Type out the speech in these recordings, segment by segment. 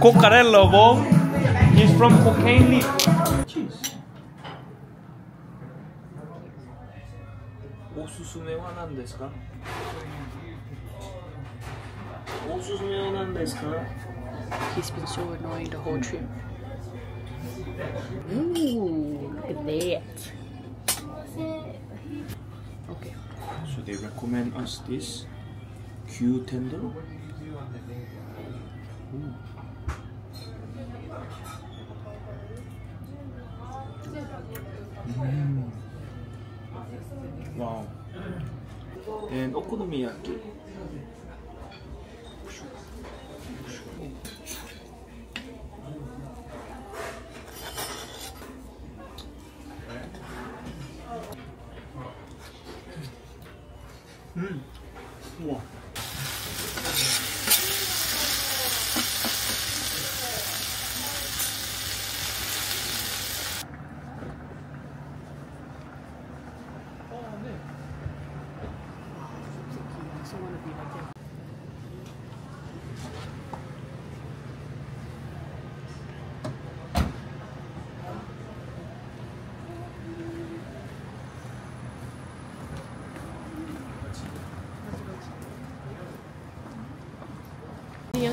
Coccarello bone is from cocaine leaf. Cheese. おすすめは何ですかおすすめは何ですか He's been so annoying the whole trip. Ooh, look at that. So they recommend us this Q tender. Mm. Wow. And okonomiyaki. 우와. So wanna be like that. Anything else you want?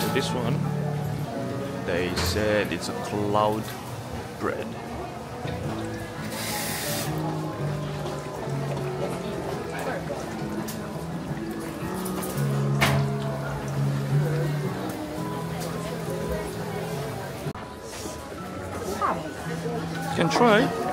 So this one. They said it's a cloud bread. Can try.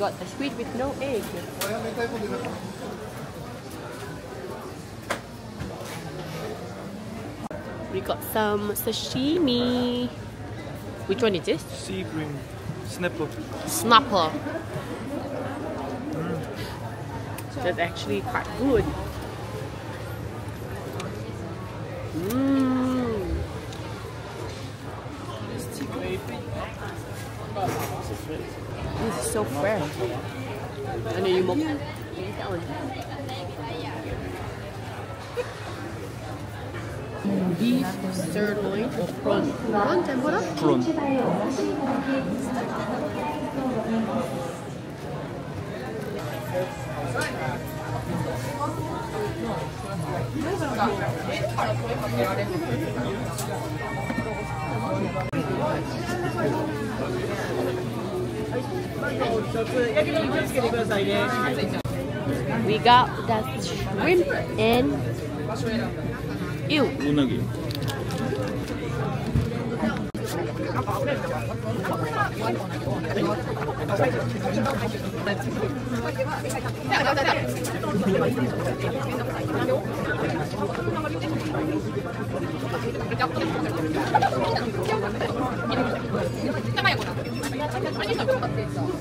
Got a sweet with no egg. We got some sashimi. Which one is this? Sea snapper. Snapper. Mm. That's actually quite good. This is so fresh. I know you mock. That one. Beef sirloin or prawn. Prawn tempura? Prawn. We got the shrimp and ew. Unagi.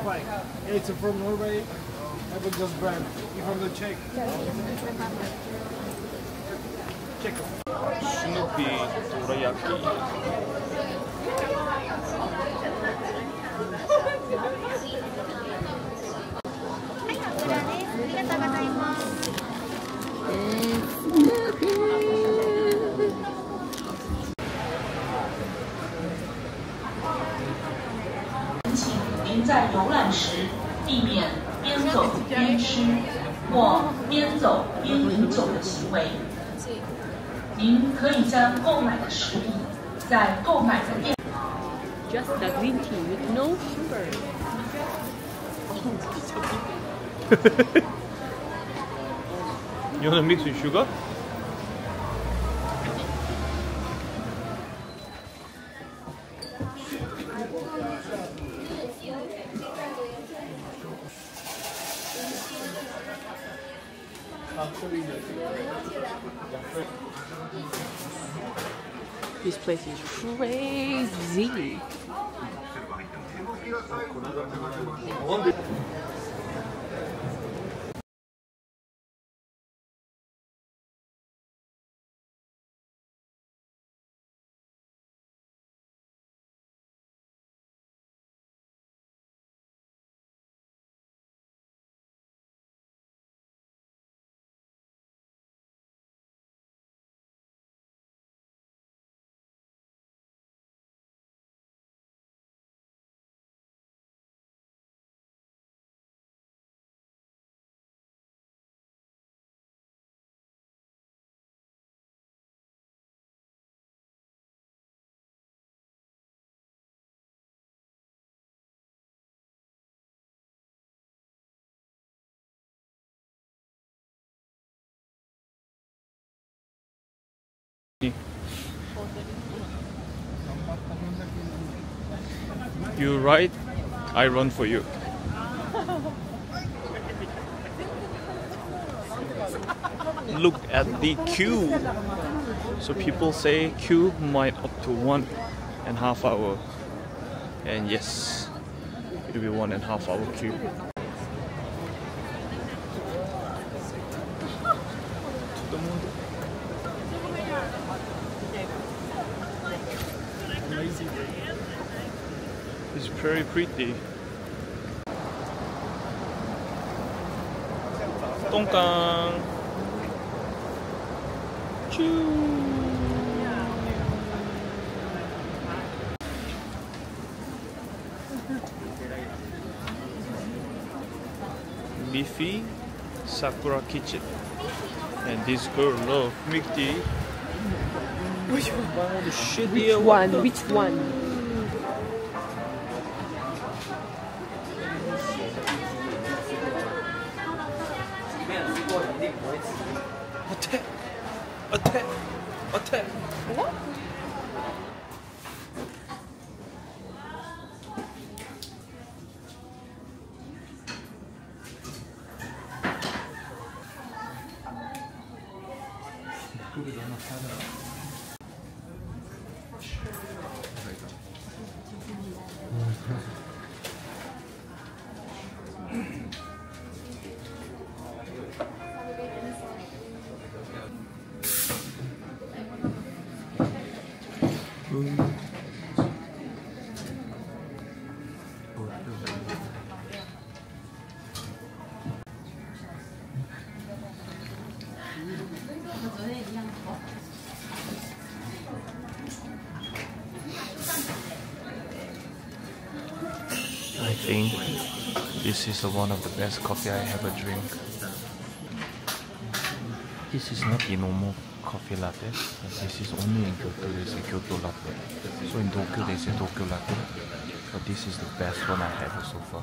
spike. It's from Norway. I will just brand. You from the Czech. Czech. 스누 或边走边饮酒的行为。您可以将购买的食品在购买的店。Just the green tea with no sugar. You wanna mix with sugar? Crazy. You ride, I run for you. Look at the queue. So people say queue might up to one and half hour. And yes, it'll be one and half hour queue. To the moon. It's very pretty. 똥강. Miffy Sakura Kitchen. And this girl love milk. Which one? Which one? Which one? 고기도 하나 사야 되나? I think this is one of the best coffee I ever drink. This is not the normal coffee latte. This is only in Kyoto. They say Kyoto latte. So in Tokyo they say Tokyo latte. But this is the best one I have so far.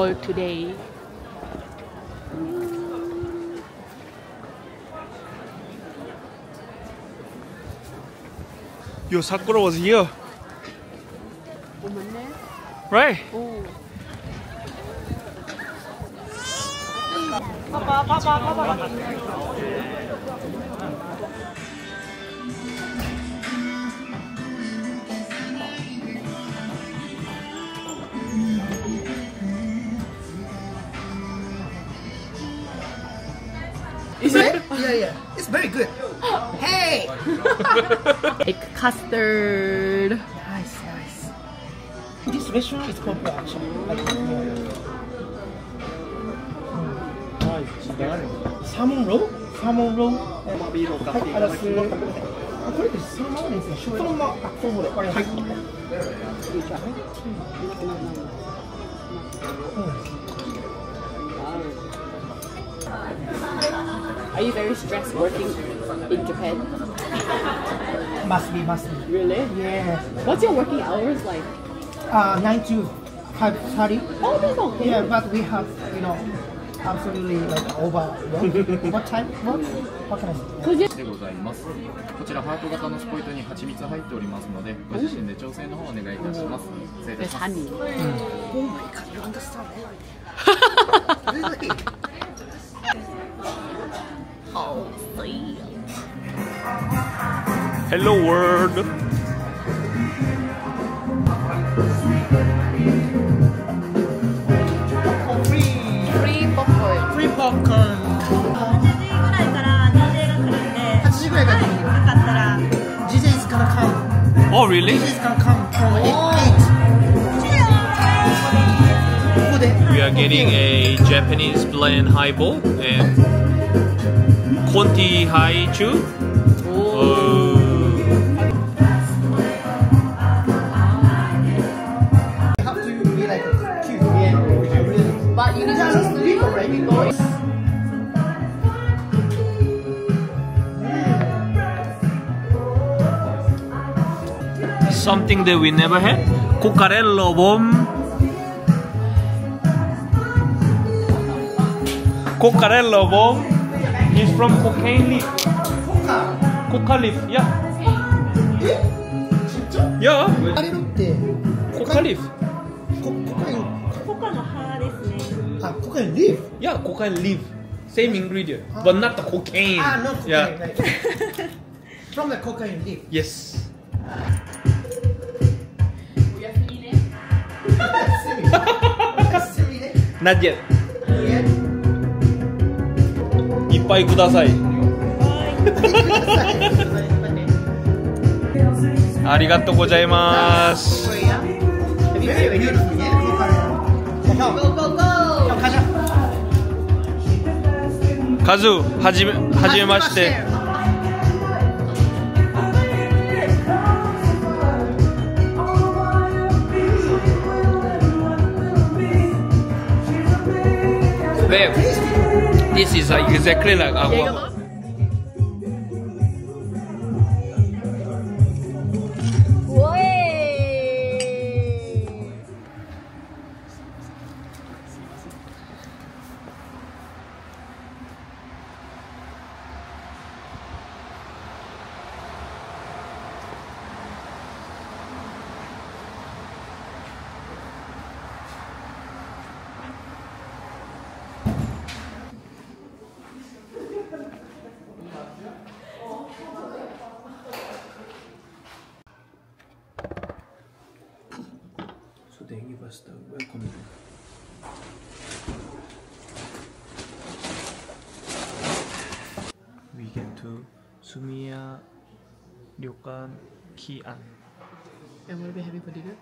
for today. Yo, Sakura was here. Right. Papa, papa, papa. Yeah, yeah. It's very good. Hey! like custard. Nice, nice. This restaurant is popular actually. Like, mm. Nice. Salmon roll? Salmon roll. ビールを買っていただきます。これってそのままですね。そのまま、あ、この方で。はい。はい。うん。Are you very stressed working in Japan? Must be, must be. Really? Yeah. What's your working hours like? Uh, 9 to 5 30. Oh, that's okay. Yeah, but we have, you know, absolutely like over work. what time work? What can I say? でございますこちらハート型のスポイトに蜂蜜入っておりますのでご自身で調整の方お願いいたします失礼いたします. Oh my god, you understand that? really? Hello world. Free, Free popcorn. free popcorn. ぐらいから DJ が来るんで、 8時ぐらいからできるよかったら DJ is gonna come. Oh really? DJ is gonna come from 8. ここで We are getting a Japanese blend highball and Conti Haichu. Oh. have to be like cute. Really. But you need to that's choose people, right? People. Something that we never had. Cocarello bomb. Cocarello bomb is from cocaine leaf. Coca leaf, yeah. Yeah, あれのって、 coca leaf. ココカイン、コカの葉ですね。あ、コカインリーフ。 Yeah, cocaine leaf. Same ingredient, but not the cocaine. あ、no cocaine, Yeah. right. From the cocaine leaf. Yes. Silly, eh? Not yet. Yeah. いっぱいください。ありがとうございます。カズはじめはじめまして。This is exactly like our. They give the welcome drink. We get to Sumiya Ryokan Kian And what are we having for dinner?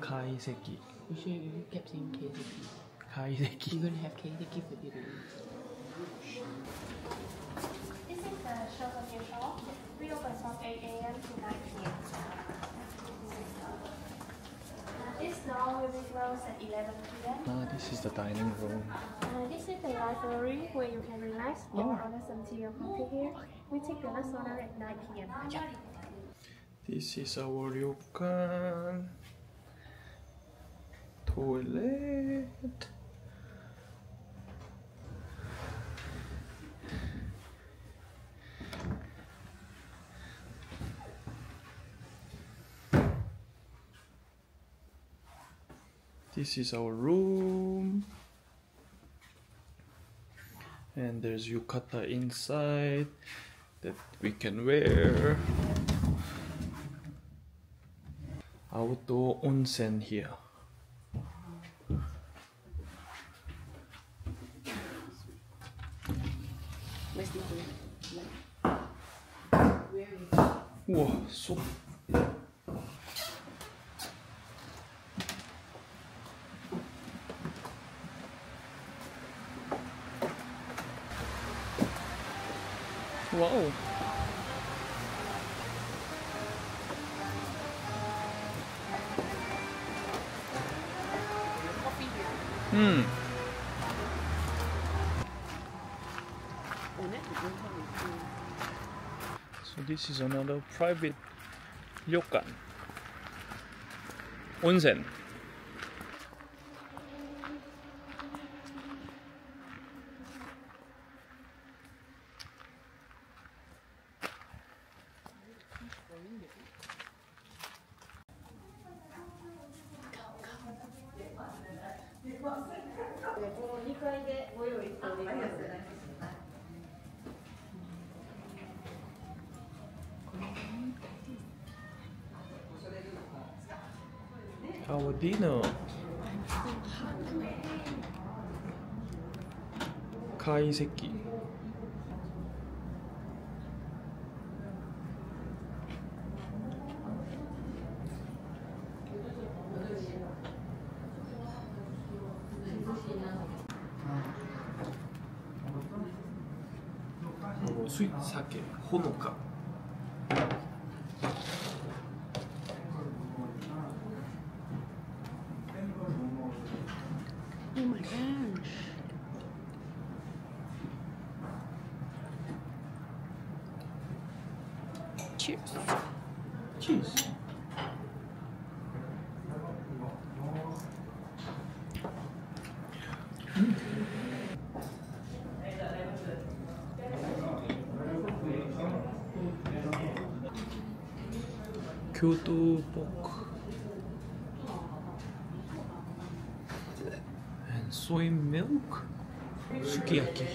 Kaiseki. You should you kept saying KZP. Kaiseki. You're gonna have KZP for dinner. This is the Shogun shop. We open from 8 a.m. to 9 p.m. This door will be closed at 11 p.m. Ah, this is the dining room. Uh, this is the library where you can relax or order some tea or coffee here. We take the last order at 9 p.m. This is our ryokan. toilet. This is our room. And there's yukata inside that we can wear. Outdoor onsen here. Whoa. Hmm. So this is another private ryokan. Onsen. our dinner. Kai Seki. Sweet sake, Honoka. Kyoto pork and soy milk sukiyaki